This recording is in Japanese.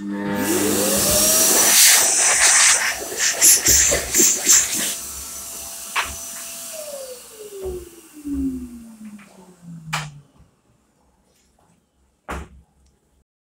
ね。